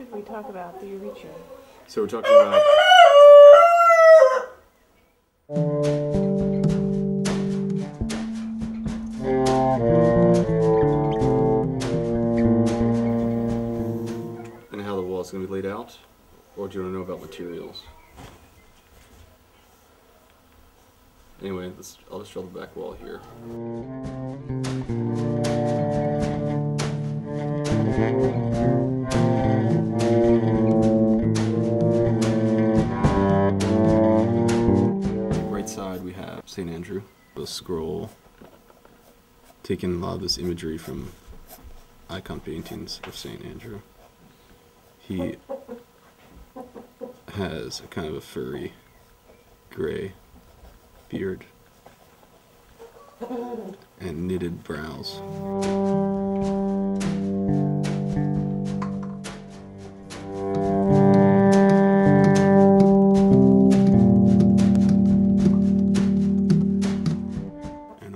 did we talk about the Eurythia? So we're talking about. And how the wall is going to be laid out? Or do you want to know about materials? Anyway, let's, I'll just draw the back wall here. St. Andrew, the scroll, taking a lot of this imagery from icon paintings of St. Andrew. He has a kind of a furry gray beard and knitted brows.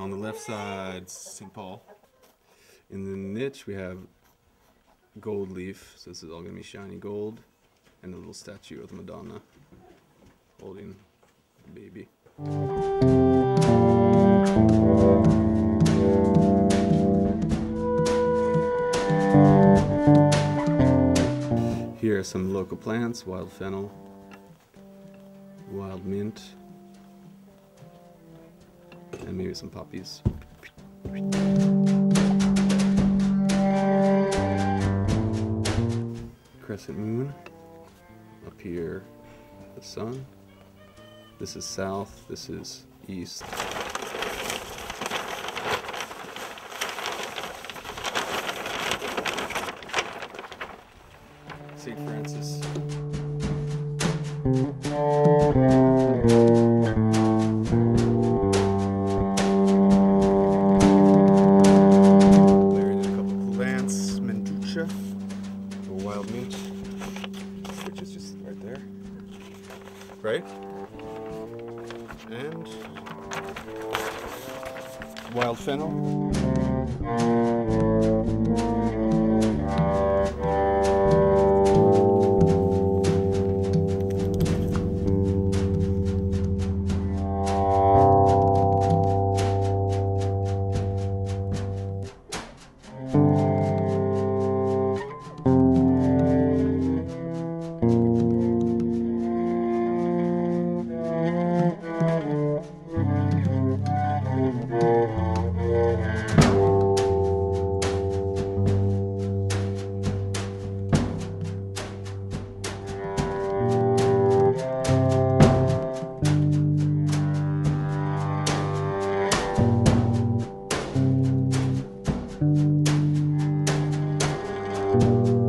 On the left side, St. Paul. In the niche, we have gold leaf. So this is all going to be shiny gold. And a little statue of the Madonna holding the baby. Here are some local plants wild fennel, wild mint, and maybe some poppies. Crescent moon. Up here, the sun. This is south, this is east. St. Francis. Right? And wild fennel. you